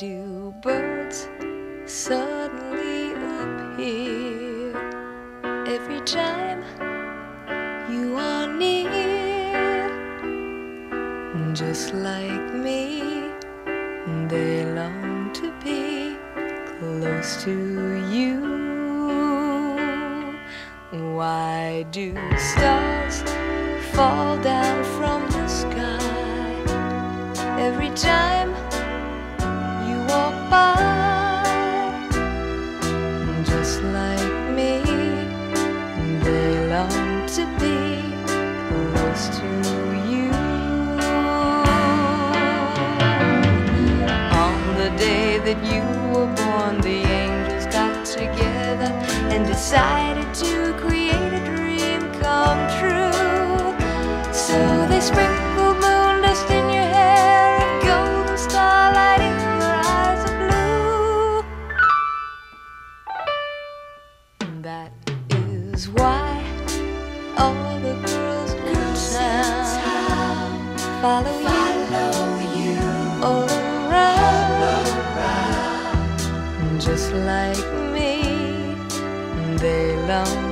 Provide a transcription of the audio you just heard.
do birds suddenly appear every time you are near? Just like me, they long to be close to you. Why do stars fall down? That you were born, the angels got together and decided to create a dream come true. So they sprinkled moon dust in your hair and golden starlight in your eyes of blue. That is why all the girls in town follow, you, all Just like me, they long